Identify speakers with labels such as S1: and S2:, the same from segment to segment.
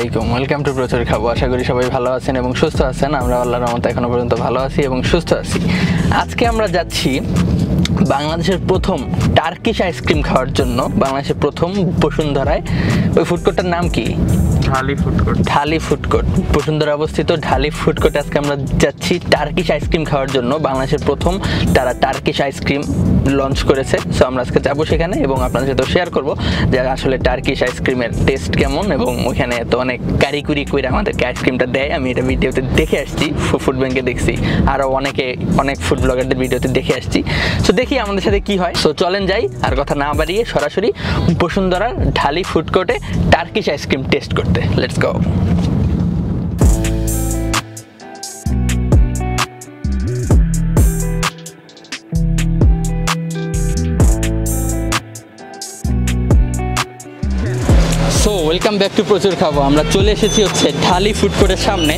S1: আলাইকুম। Welcome to প্রচুর খাব আশা করি সবাই ভালো আছেন এবং সুস্থ আছেন। আমরা আল্লাহর রহমতে এখনও পর্যন্ত ভালো আছি এবং সুস্থ আছি। আজকে আমরা যাচ্ছি বাংলাদেশের প্রথম টার্কিশ আইসক্রিম খাওয়ার জন্য। বাংলাদেশের প্রথম বসুন্ধরায়। ওই ফুডকোর্টটার নাম কি?
S2: Dhali food court
S1: Dhali food court Bashundhara অবস্থিত ঢালি ফুড কোর্টে আজকে আমরা যাচ্ছি টার্কিশ আইসক্রিম খাওয়ার জন্য। বাংলাদেশের প্রথম তারা টার্কিশ আইসক্রিম লঞ্চ করেছে। সো আমরা আজকে যাব সেখানে এবং আপনাদের সাথে শেয়ার করব যে আসলে টার্কিশ আইসক্রিমের টেস্ট কেমন এবং ওখানে তো অনেক কারিকুরি করে আমাদেরকে আইসক্রিমটা দেয়। আমি এটা ভিডিওতে দেখে আসছি ফুড ব্যাংকে দেখছি। আরও অনেকে, অনেক ফুড ব্লগারদের ভিডিওতে দেখে আসছি। সো দেখি আমাদের সাথে কি হয়। সো চলেন যাই, আর কথা না বাড়িয়ে সরাসরি বসুন্ধরার ঢালি ফুড কোর্টে টার্কিশ আইসক্রিম টেস্ট করতে। Let's go welcome back to প্রচুর খাব। আমরা চলে এসেছি হচ্ছে ঢালি ফুড কোর্টের সামনে।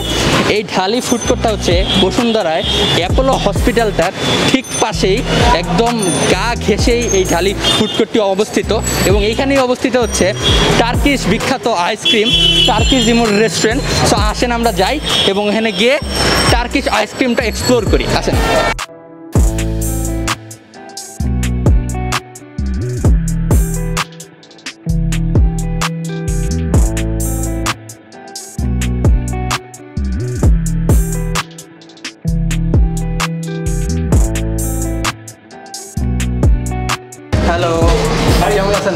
S1: এই ঢালি ফুড কোর্টটা হচ্ছে বসুন্ধরায় অ্যাপোলো হসপিটালটার ঠিক পাশেই একদম গা ঘেঁষেই এই ঢালি ফুড কোর্টটি অবস্থিত। এবং এইখানেই অবস্থিত হচ্ছে টার্কিশ বিখ্যাত আইসক্রিম টার্কিশ জিমোর রেস্টুরেন্ট সো আসেন আমরা যাই এবং এখানে গিয়ে টার্কিশ আইসক্রিমটা এক্সপ্লোর করি। আসেন।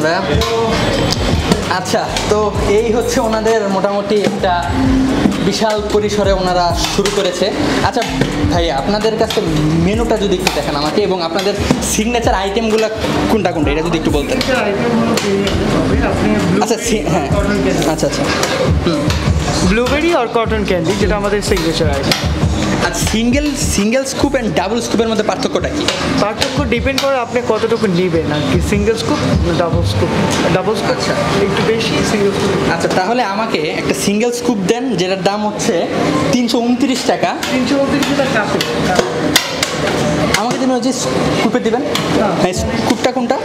S1: ভাইয়া আচ্ছা তো এই হচ্ছে ওনাদের মোটামুটি একটা বিশাল পরিসরে ওনারা শুরু করেছে। আচ্ছা ভাইয়া, আপনাদের কাছে মেনুটা যদি একটু দেখেন আমাকে এবং আপনাদের সিগনেচার আইটেমগুলো কোনটা কোনটা, এটা যদি একটু বলতেন। আচ্ছা হ্যাঁ আচ্ছা আচ্ছা।
S2: ব্লুবেরি আর কটন ক্যান্ডি যেটা আমাদের signature item
S1: R single single scoop and double স্কুপের মধ্যে পার্থক্যটা কি?
S2: পার্থক্য ডিপেন্ড করে আপনি কতটুকু নেবেন আর কি single scoop double scoop double scoop
S1: আচ্ছা।
S2: একটু বেশি সিঙ্গেল স্কুপ
S1: আচ্ছা তাহলে আমাকে একটা সিঙ্গেল স্কুপ দেন যেটার দাম হচ্ছে তিনশো উনত্রিশ টাকা।
S2: তিনশো উনত্রিশ টাকা।
S1: আমাকে দিন ওই যে স্কুপে দিবেন? হ্যাঁ। স্কুপটা কোনটা?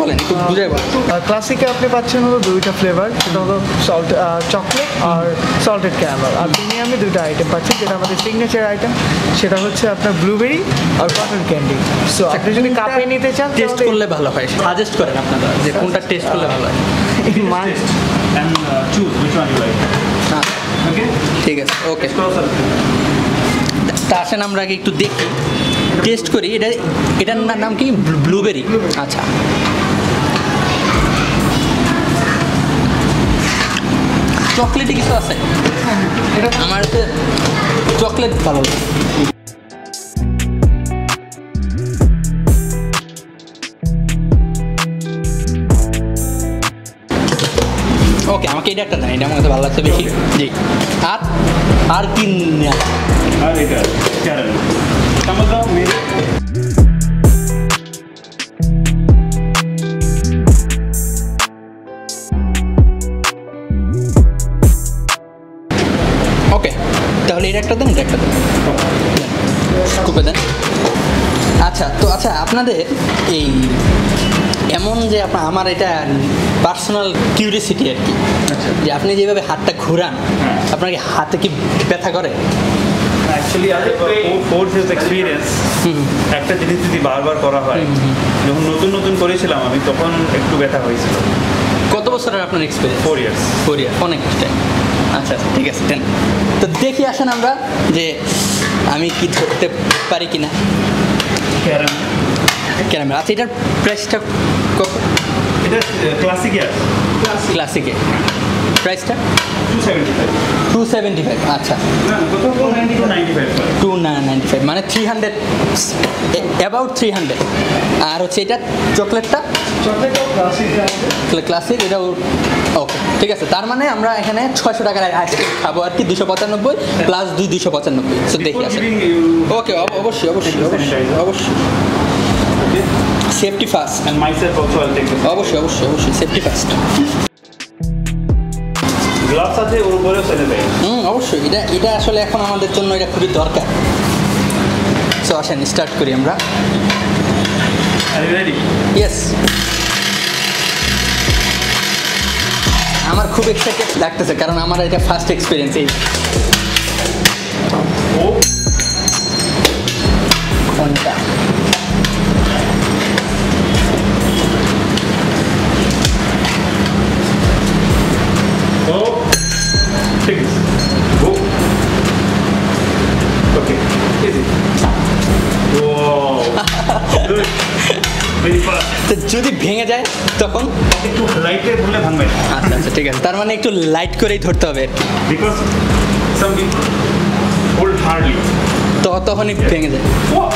S1: বলেন একটু বুঝে বলেন।
S2: ক্লাসিকে আপনি পাচ্ছেন হলো দুইটা ফ্লেভার সেটা হলো সল্ট চকলেট আর সল্টেড ক্যারামেল আর প্রিমিয়ামে দুইটা আইটেম পাচ্ছেন যেটা আমাদের সিগনেচার আইটেম সেটা হচ্ছে আপনার ব্লুবেরি আর কটন ক্যান্ডি সো আপনি যদি কাপে নিতে চান
S1: টেস্ট করলে ভালো হয় সাজেস্ট করেন আপনারা যে কোনটা টেস্ট করলে ভালো হয়।
S3: And uh, choose which one you like.
S1: হ্যাঁ
S3: Okay?
S1: ঠিক আছে ওকে. তা আসেন আমরা আগে একটু দেখি। টেস্ট করি। এটা এটার নাম কি? ব্লুবেরি আচ্ছা। চকলেটে কিছু আছে? আমার চকলেট ভালো লাগে। ওকে আমাকে এটা একটা দেন এটা আমার কাছে ভালো লাগছে বেশি। জি। আর আর কি?
S3: আর এটা
S1: ওকে তাহলে এটা একটা দেন এটা একটা দেন। স্কুপে দেন। আচ্ছা তো আচ্ছা আপনাদের এই এমন যে আমার এটা পার্সোনাল কিউরিসিটি আর কি। যে আপনি যেভাবে হাতটা ঘুরান আপনার কি হাতে কি ব্যথা করে?
S3: Four years experience, একটা জিনিস যদি বারবার করা হয় যখন নতুন নতুন করেছিলাম আমি তখন একটু ব্যথা হয়েছিল।
S1: কত বছরের আপনার experience
S3: four years
S1: four year অনেক টাইম আচ্ছা আচ্ছা ঠিক আছে দেন। তো দেখি আসেন আমরা যে আমি কি ধরতে পারি কি না
S3: ক্যারামেল
S1: আচ্ছা এটার প্রাইসটা কত?
S3: এটা ক্লাসিক
S1: ক্লাসিকে প্রাইসটা?
S3: টু সেভেন্টি ফাইভ
S1: আচ্ছা।
S3: টু নাইনটি নাইনটি ফাইভ
S1: মানে three hundred about three hundred আর হচ্ছে এটা চকলেটটা?
S2: ক্লাসিক
S1: এটাও ওকে ঠিক আছে। তার মানে আমরা এখানে ছয়শো টাকার আইসক্রিম খাব আর কি দুশো পঁচানব্বই প্লাস দুই দুশো পঁচানব্বই। সো দেখি আসেন ওকে অবশ্যই অবশ্যই অবশ্যই অবশ্যই। Safety first. অবশ্যই অবশ্যই অবশ্যই সেফটি ফার্স্ট
S3: গ্লাভস আছে ওর উপরেও সেলে দেয়।
S1: হুম অবশ্যই। এটা এটা আসলে এখন আমাদের জন্য এটা খুবই দরকার। সো আসেন স্টার্ট করি আমরা। ইয়েস আমার খুব এক্সাইটেড লাগতেছে কারণ আমার এটা ফার্স্ট এক্সপিরিয়েন্স এই। ভেঙে যায় তখন?
S3: একটু লাইটে ধরলে ভাঙবে।
S1: আচ্ছা আচ্ছা ঠিক আছে। তার মানে একটু লাইট করেই ধরতে হবে।
S3: Some people hold hardly.
S1: তো তখনই ভেঙে যায়.
S3: Oh.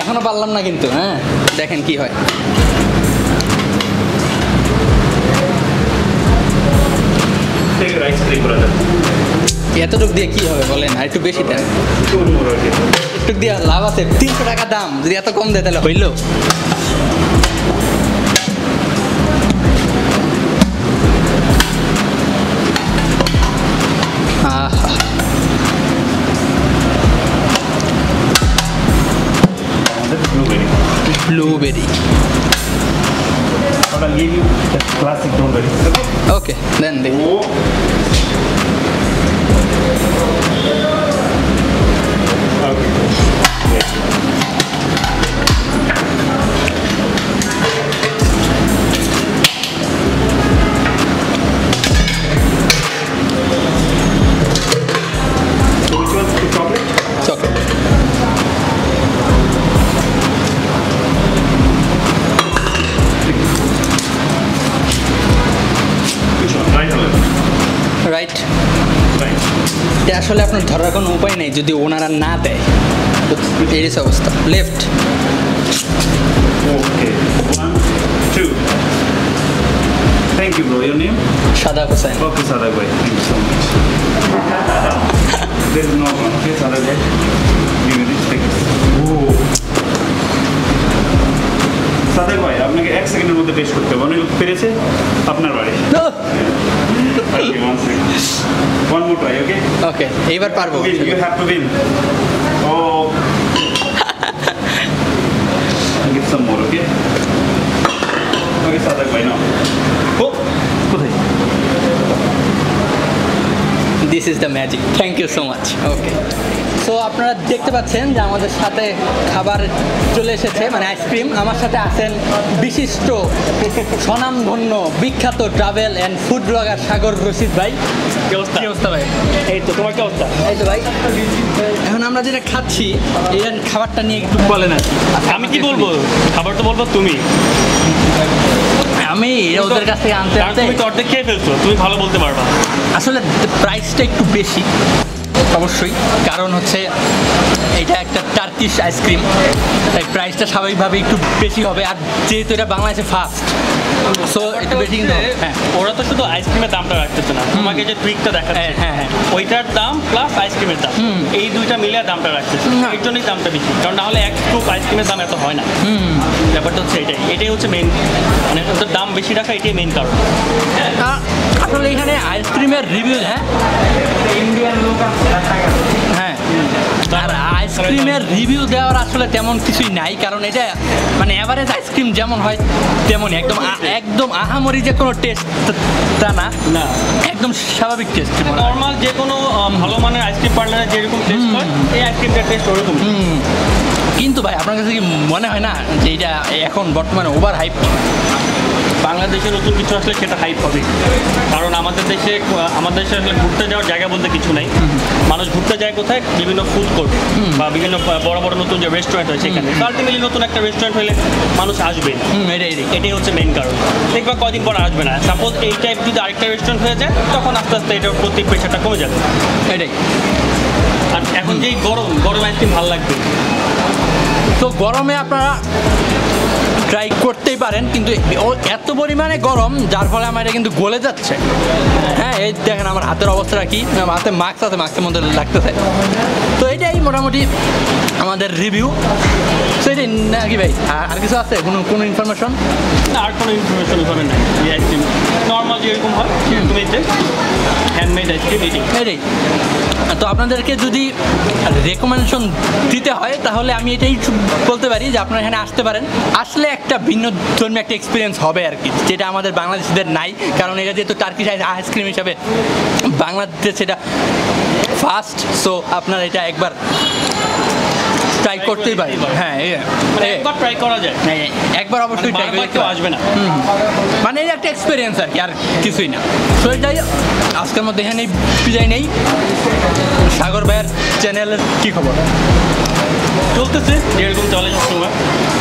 S1: এখনও পারলাম না কিন্তু হ্যাঁ? দেখেন কি হয়।
S3: Brother.
S1: এতটুক দিয়ে কি হবে বলেন? আর একটু বেশি দেন। একটু দিয়ে লাভ আছে। তিনশো টাকা দাম। যদি এত কম দেয় তাহলে হইল? আসলে আপনার ধরার কোনো উপায় নেই যদি ওনারা না দেয়। এরিস অবস্থা। লেফট
S3: ওকে
S1: সাদা হোসেন।
S3: ওকে সাদা ভাই. Thank you so much this no okay Sada ভাই. সাদেক ভাই আপনাকে এক সেকেন্ডের মধ্যে টেস্ট করতে হবে অনেক পেরেছে আপনার বাড়ি ওয়ান মোর ট্রাই ওকে
S1: ওকে এইবার পারব
S3: Okay, you win. Oh. I'll give some more, okay? Okay, Sadak bhai. Oh, কোথায়?
S1: This is the magic thank you so much okay so আপনারা দেখতে পাচ্ছেন যে আমাদের সাথে খাবার চলে এসেছে মানে আইসক্রিম আমার সাথে আছেন বিশিষ্ট স্বনামধন্য বিখ্যাত travel and food blogger Sagar Rashid ভাই।
S4: কি অবস্থা?
S1: অবস্থা ভাই?
S4: এই তো তোমার কি অবস্থা?
S1: এই তো ভাই। এখন আমরা যেটা খাচ্ছি এই খাবারটা নিয়ে একটু বলেন আর
S4: আমি কি বলব? খাবার তো বলব তুমি।
S1: আমি ওদের কাছ থেকে আনতে
S4: তুমি তো অর্ধেক খেয়ে ফেলছো তুমি ভালো বলতে পারবা।
S1: আসলে প্রাইসটা একটু বেশি। অবশ্যই। কারণ হচ্ছে, এটা একটা টার্কিশ আইসক্রিম তাই প্রাইসটা স্বাভাবিকভাবে একটু বেশি হবে। আর যেহেতু এটা বাংলাদেশে ফার্স্ট সো হ্যাঁ।
S4: ওরা তো শুধু আইসক্রিমের দামটা রাখতেছে না। তোমাকে যে ট্রিকটা দেখাচ্ছে
S1: হ্যাঁ, হ্যাঁ, হ্যাঁ।
S4: ওইটার দাম প্লাস আইসক্রিমের দাম। এই দুইটা মিলে দামটা রাখতেছে। এর জন্যই দামটা বেশি। কারণ নাহলে এক স্কুপ আইসক্রিমের দাম এত হয় না। ব্যাপারটা হচ্ছে এটাই। এটাই হচ্ছে মেইন মানে ওদের দাম বেশি রাখা এটাই মেইন কারণ।
S1: আসলে এখানে আইসক্রিমের রিভিউ হ্যাঁ? হ্যাঁ। আর আইসক্রিমের রিভিউ দেওয়ার আসলে তেমন কিছুই নাই কারণ এটা মানে অ্যাভারেজ আইসক্রিম যেমন হয় তেমনই একদম একদম আহামরি যে কোনো টেস্ট তা না একদম স্বাভাবিক টেস্ট
S4: নর্মাল যে কোনো ভালো মানের আইসক্রিম পার্লারে যেরকম টেস্ট হয় এই আইসক্রিমটার টেস্ট ওরকম
S1: কিন্তু ভাই আপনার কাছে কি মনে হয় না যে এটা এখন বর্তমানে ওভার হাইপ
S4: বাংলাদেশে নতুন কিছু আসলে সেটা হাইপ হবে। কারণ আমাদের দেশে আমাদের দেশে আসলে ঘুরতে যাওয়ার জায়গা বলতে কিছু নেই। মানুষ ঘুরতে যায় কোথায়? বিভিন্ন ফুড কোর্ট বা বিভিন্ন বড় বড় নতুন যে রেস্টুরেন্ট হয় সেখানে। আলটিমেটলি নতুন একটা রেস্টুরেন্ট হলে মানুষ আসবে।
S1: এটাই এটাই।
S4: এটাই হচ্ছে মেন কারণ। দেখবা কদিন পর আসবে না। সাপোজ এই টাইপ যদি আরেকটা রেস্টুরেন্ট হয়ে যায় তখন আস্তে আস্তে এটার প্রতি প্রেশারটা কমে যাবে।
S1: এটাই।
S4: আর এখন যেই গরম গরম আইসক্রিম ভালো লাগবে।
S1: তো গরমে আপনারা ট্রাই করতেই পারেন, কিন্তু এত পরিমাণে গরম, যার ফলে আমার এটা কিন্তু গলে যাচ্ছে। হ্যাঁ এই দেখেন আমার হাতের অবস্থাটা কি? হাতে মাস্ক আছে মাস্কের মধ্যে লাগতেছে। মোটামুটি আমাদের রিভিউ সেটাই নাকি ভাই? আর- কিছু আছে? কোনো কোনো ইনফরমেশন
S4: না আর কোনো ইনফরমেশন ওখানে নাই এই আইসক্রিম নর্মাল যেরকম হয় সেরকম হ্যান্ডমেড আইসক্রিম এটাই।
S1: এটাই। তো আপনাদেরকে যদি রেকমেন্ডেশন দিতে হয় তাহলে আমি এটাই বলতে পারি যে আপনারা এখানে আসতে পারেন। আসলে একটা ভিন্ন ধর্মী একটা এক্সপিরিয়েন্স হবে আর কি যেটা আমাদের বাংলাদেশিদের নাই। কারণ এটা যেহেতু টার্কিশ আইসক্রিম হিসাবে বাংলাদেশে সেটা ফার্স্ট সো আপনার এটা একবার ট্রাই করতেই
S4: পারি
S1: হ্যাঁ
S4: মানে একবার ট্রাই করা যায়।
S1: হ্যাঁ, একবার অবশ্যই ট্রাই
S4: করতে আসবে না।
S1: মানে এই একটা এক্সপিরিয়েন্স আর কি আর কিছুই না। তো এটাই আজকের মধ্যে এখানে বিদায় নেই। সাগর ভাইয়ের চ্যানেলের কী খবর?
S4: চলতেছে যেরকম চলে সবসময়।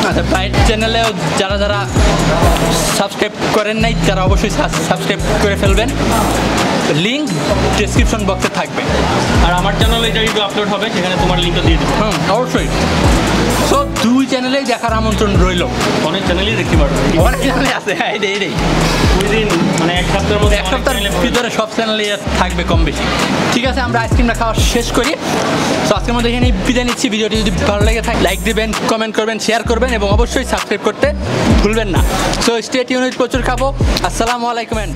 S1: আচ্ছা ভাইয়ের চ্যানেলেও যারা যারা সাবস্ক্রাইব করেন নাই তারা অবশ্যই সাবস্ক্রাইব করে ফেলবেন। লিঙ্ক ডিসক্রিপশন বক্সে থাকবে।
S4: আর আমার চ্যানেলে এটা রিভিউ আপলোড হবে সেখানে তোমার লিঙ্কটা দিয়ে দেবো।
S1: হুম অবশ্যই। সো দুই চ্যানেলেই দেখার আমন্ত্রণ রইল।
S4: অনেক চ্যানেলই দেখতে পারবে
S1: অনেক চ্যানেলে আছে হ্যাঁ এটাই এটাই
S4: উইদিন মানে এক সপ্তাহের মধ্যে
S1: এক সপ্তাহের ভিতরে সব চ্যানেলে থাকবে কম বেশি। ঠিক আছে আমরা আইসক্রিমটা খাওয়া শেষ করি। তো আজকের মধ্যে এখানে বিদায় নিচ্ছি। ভিডিওটি যদি ভালো লেগে থাকে লাইক দিবেন কমেন্ট করবেন শেয়ার করবেন এবং অবশ্যই সাবস্ক্রাইব করতে ভুলবেন না। সো স্টেট ইউনিট প্রচুর খাব। আসসালামু আলাইকুম অ্যান্ড